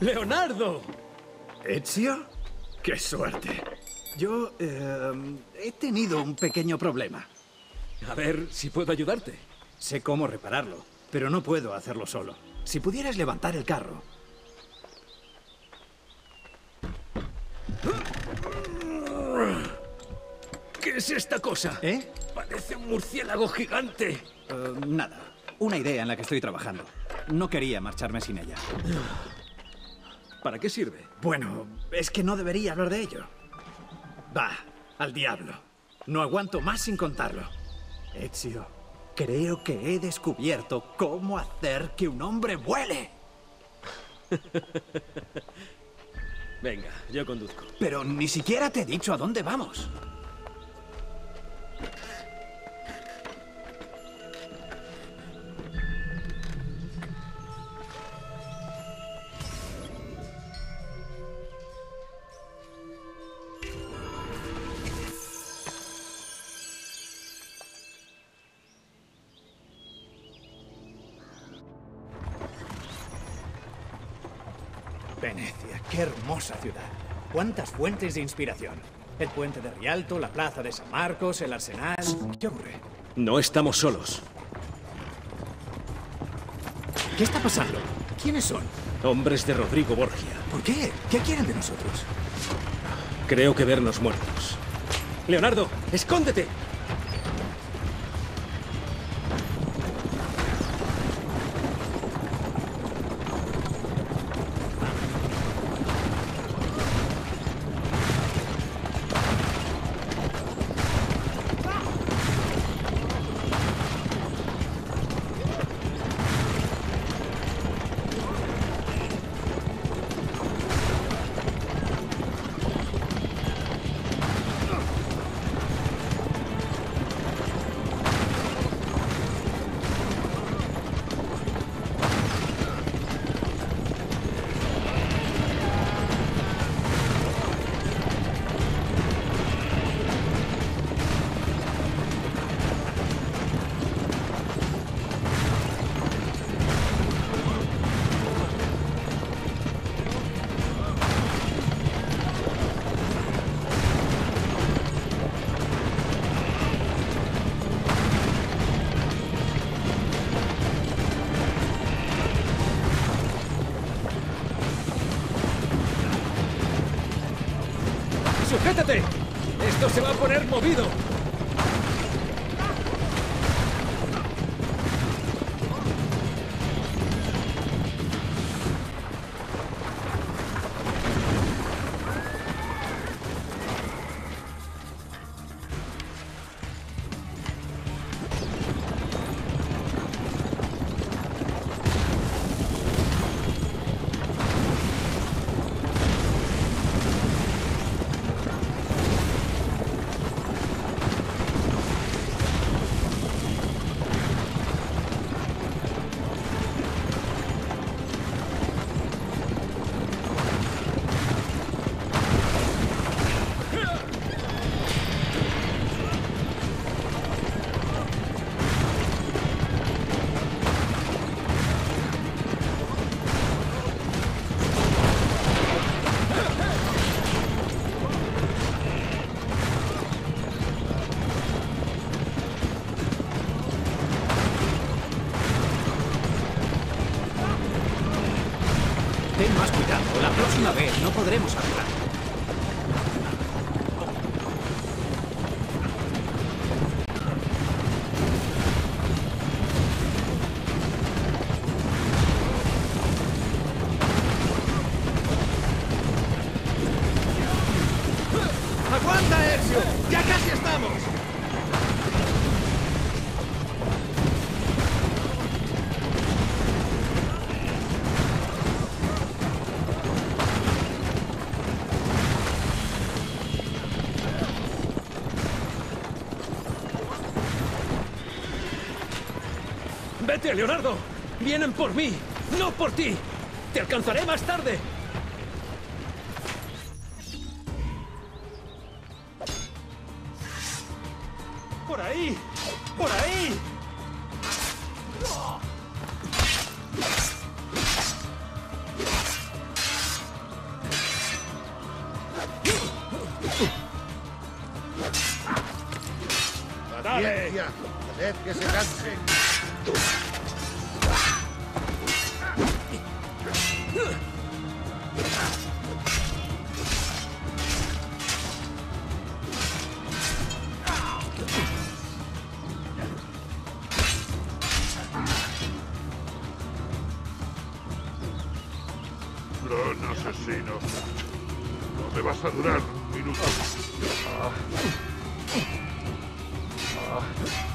¡Leonardo! ¿Ezio? ¡Qué suerte! Yo eh, he tenido un pequeño problema. A ver si puedo ayudarte. Sé cómo repararlo, pero no puedo hacerlo solo. Si pudieras levantar el carro. ¿Qué es esta cosa? ¿Eh? Parece un murciélago gigante. Eh, nada. Una idea en la que estoy trabajando. No quería marcharme sin ella. ¿Para qué sirve? Bueno, es que no debería hablar de ello. Va, al diablo. No aguanto más sin contarlo. Ezio, creo que he descubierto cómo hacer que un hombre vuele. Venga, yo conduzco. Pero ni siquiera te he dicho a dónde vamos. Venecia, qué hermosa ciudad. Cuántas fuentes de inspiración. El puente de Rialto, la plaza de San Marcos, el arsenal. ¿Qué ocurre? No estamos solos. ¿Qué está pasando? ¿Quiénes son? Hombres de Rodrigo Borgia. ¿Por qué? ¿Qué quieren de nosotros? Creo que vernos muertos. Leonardo, escóndete. Se va a poner movido! La próxima vez no podremos hablar. Leonardo! ¡Vienen por mí! ¡No por ti! ¡Te alcanzaré más tarde! ¡Por ahí! ¡Por ahí! ¡Dale! Que se canse! Durar un minuto. Ah. Ah.